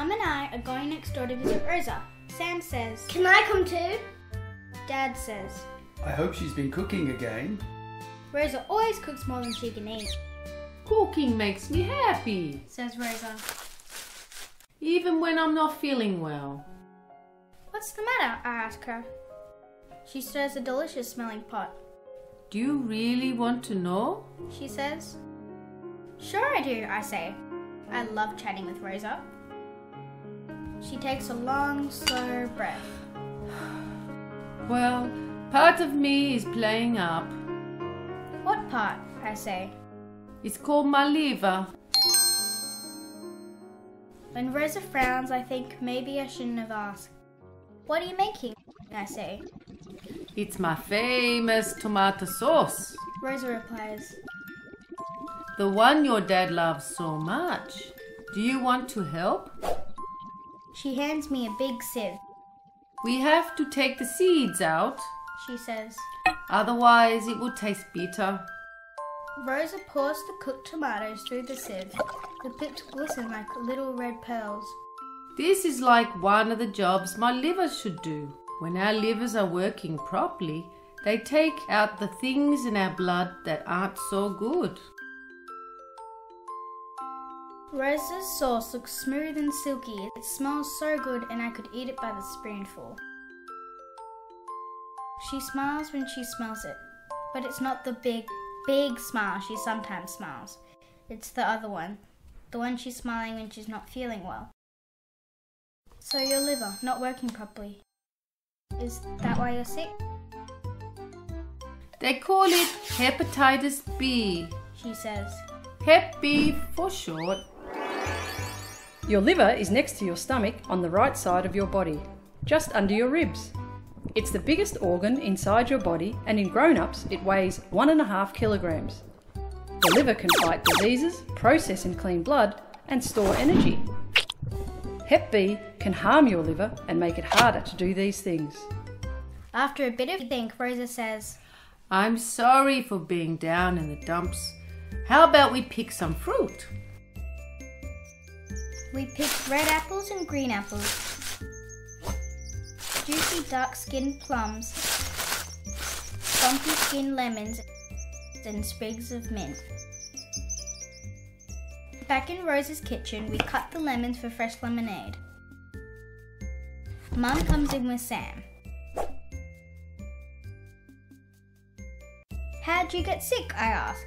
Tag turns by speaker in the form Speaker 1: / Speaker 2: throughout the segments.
Speaker 1: Mum and I are going next door to visit Rosa. Sam says.
Speaker 2: Can I come too?
Speaker 1: Dad says.
Speaker 3: I hope she's been cooking again.
Speaker 1: Rosa always cooks more than she can eat,
Speaker 4: Cooking makes me happy,
Speaker 1: says Rosa.
Speaker 4: even when I'm not feeling well.
Speaker 1: What's the matter? I ask her. She stirs a delicious smelling pot.
Speaker 4: Do you really want to know?
Speaker 1: She says. Sure, I do, I say. I love chatting with Rosa. She takes a long, slow breath.
Speaker 4: Well, part of me is playing up.
Speaker 1: What part? I say.
Speaker 4: It's called my liver.
Speaker 1: When Rosa frowns, I think maybe I shouldn't have asked. What are you making? I say.
Speaker 4: It's my famous tomato sauce.
Speaker 1: Rosa replies,
Speaker 4: The one your dad loves so much. Do you want to help?
Speaker 1: She hands me a big sieve.
Speaker 4: We have to take the seeds out,
Speaker 1: She says.
Speaker 4: otherwise, it will taste bitter.
Speaker 1: Rosa pours the cooked tomatoes through the sieve. The pips glisten like little red pearls.
Speaker 4: This is like one of the jobs my liver should do. When our livers are working properly, they take out the things in our blood that aren't so good.
Speaker 1: Rosa's sauce looks smooth and silky. It smells so good, and I could eat it by the spoonful. She smiles when she smells it, but it's not the big, big smile she sometimes smiles. It's the other one, the one she's smiling when she's not feeling well. So, your liver not working properly. Is that why you're sick?
Speaker 4: They call it hepatitis B.
Speaker 1: She says.
Speaker 4: Hep B for short.
Speaker 5: Your liver is next to your stomach on the right side of your body, just under your ribs. It's the biggest organ inside your body, and in grown ups, it weighs one and a half kilograms. The liver can fight diseases, process and clean blood, and store energy. Hep B can harm your liver and make it harder to do these things.
Speaker 1: After a bit of think, Rosa says,
Speaker 4: I'm sorry for being down in the dumps. How about we pick some fruit?
Speaker 1: We picked red apples and green apples, juicy dark skinned plums, bumpy skinned lemons, and sprigs of mint. Back in Rosa's kitchen, we cut the lemons for fresh lemonade. Mum comes in with Sam. How'd you get sick? I ask.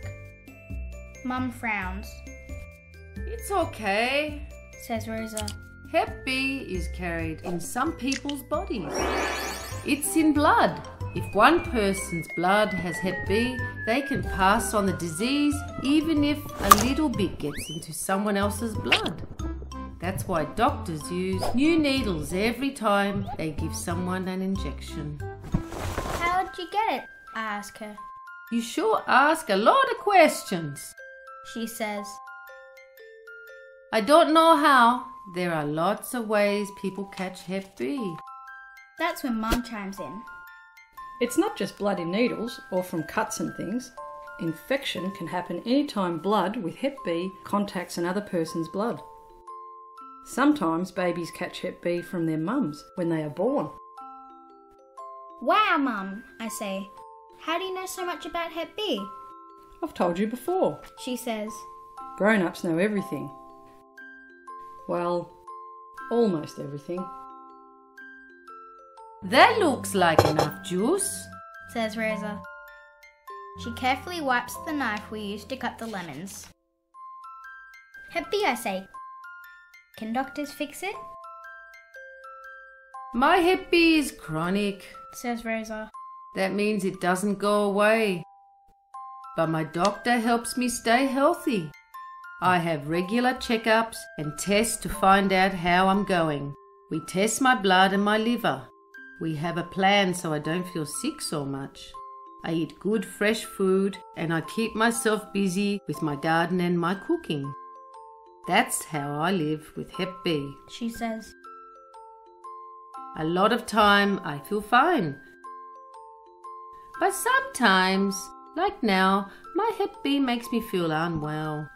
Speaker 1: Mum frowns,
Speaker 4: It's okay.
Speaker 1: Says Rosa.
Speaker 4: Hep B is carried in some people's bodies. It's in blood. If one person's blood has Hep B, they can pass on the disease even if a little bit gets into someone else's blood. That's why doctors use new needles every time they give someone an injection.
Speaker 1: How'd you get it? I ask her.
Speaker 4: You sure ask a lot of questions.
Speaker 1: She says,
Speaker 4: I don't know how. There are lots of ways people catch Hep B.
Speaker 1: That's when Mum chimes in.
Speaker 5: It's not just blood in needles or from cuts and things. Infection can happen anytime blood with Hep B contacts another person's blood. Sometimes babies catch Hep B from their mums when they are born.
Speaker 1: Wow, Mum, I say. How do you know so much about Hep B?
Speaker 5: I've told you before.
Speaker 1: She says,
Speaker 5: Grown ups know everything. Well, almost everything.
Speaker 4: That looks like enough juice.
Speaker 1: says Rosa. She carefully wipes the knife we used to cut the lemons. Hep I say. Can doctors fix it?
Speaker 4: My Hep B is chronic.
Speaker 1: says Rosa.
Speaker 4: That means it doesn't go away. But my doctor helps me stay healthy. I have regular checkups and tests to find out how I'm going. We test my blood and my liver. We have a plan so I don't feel sick so much. I eat good fresh food and I keep myself busy with my garden and my cooking. That's how I live with Hep B.
Speaker 1: She says,
Speaker 4: A lot of time I feel fine. But sometimes, like now, my Hep B makes me feel unwell.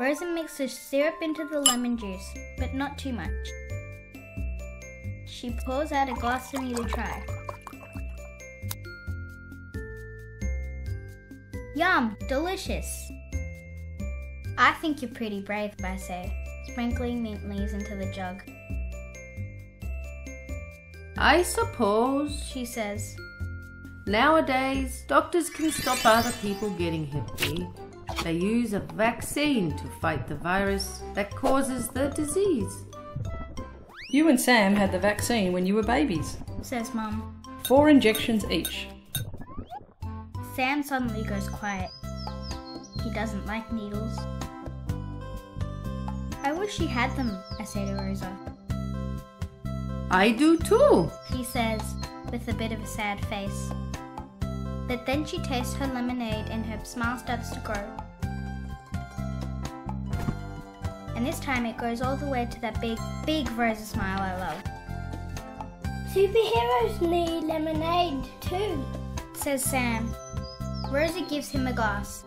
Speaker 1: Rosa mixes syrup into the lemon juice, but not too much. She pours out a glass for me to try. Yum! Delicious! I think you're pretty brave, I say, sprinkling mint leaves into the jug.
Speaker 4: I suppose.
Speaker 1: She says,
Speaker 4: Nowadays, doctors can stop other people getting B. They use a vaccine to fight the virus that causes the disease.
Speaker 5: You and Sam had the vaccine when you were babies.
Speaker 1: says Mum.
Speaker 5: Four injections each.
Speaker 1: Sam suddenly goes quiet. He doesn't like needles. I wish she had them, I say to Rosa.
Speaker 4: I do too.
Speaker 1: She says, with a bit of a sad face. But then she tastes her lemonade and her smile starts to grow. And this time it goes all the way to that big, big Rosa smile I love.
Speaker 2: Superheroes need lemonade too.
Speaker 1: Says Sam. Rosa gives him a glass.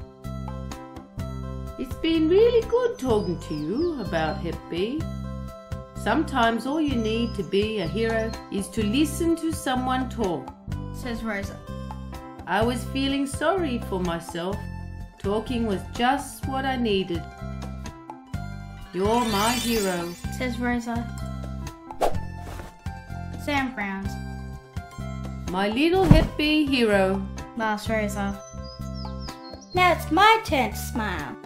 Speaker 4: It's been really good talking to you about Hep B. Sometimes all you need to be a hero is to listen to someone talk.
Speaker 1: Says Rosa.
Speaker 4: I was feeling sorry for myself. Talking was just what I needed. You're my hero.
Speaker 1: Says Rosa. Sam frowns.
Speaker 4: My little Hep B hero.
Speaker 1: Laughs Rosa.
Speaker 2: Now it's my turn to smile.